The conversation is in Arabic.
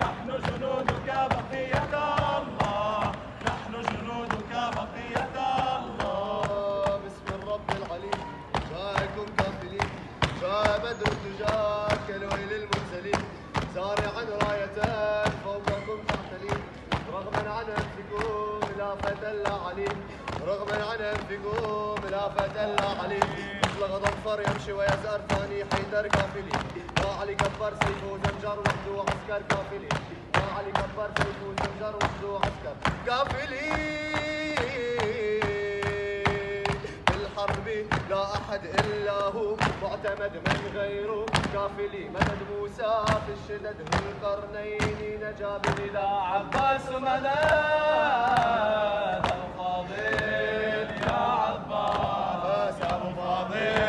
نحن جنودك بقية الله نحن جنودك بقية الله باسم الرب العلي جاءكم كافلين جاء بدر تجاك الويل المرسلين سارعا رايتان فوقكم تعتلين رغما عن انفكم لا فتى لا عليم رغما عن انفكم لا فتى لا عليم مثل غضنفر يمشي ويزأر ثاني حيدر كافلي. ما علي كبر سيفه زنجر وحده عسكر كافلي. ما علي كبر سيفه زنجر وحده عسكر كافلي. الحرب لا أحد إلا هو معتمد من غيره كافلي. مدد موسى في الشدد ذو القرنين نجا بلدا عباس مدد. Amen.